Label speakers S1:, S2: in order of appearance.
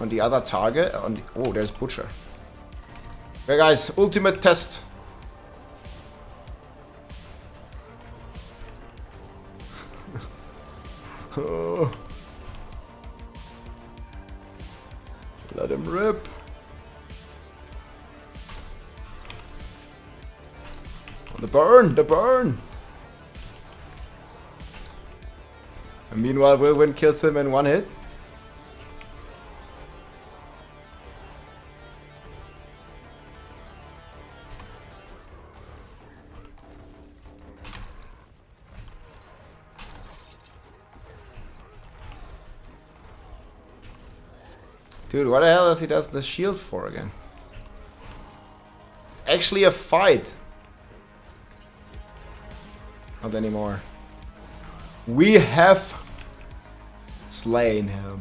S1: on the other target. On the, oh, there's Butcher. Okay, guys, ultimate test. Let him rip. The burn, the burn. And meanwhile, Whirlwind kills him in one hit. Dude, what the hell does he does the shield for again? It's actually a fight. Not anymore. We have slain him.